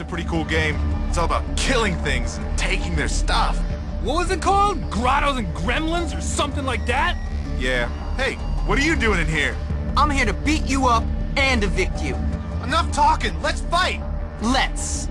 It's a pretty cool game. It's all about killing things and taking their stuff. What was it called? Grottos and Gremlins or something like that? Yeah. Hey, what are you doing in here? I'm here to beat you up and evict you. Enough talking. Let's fight. Let's.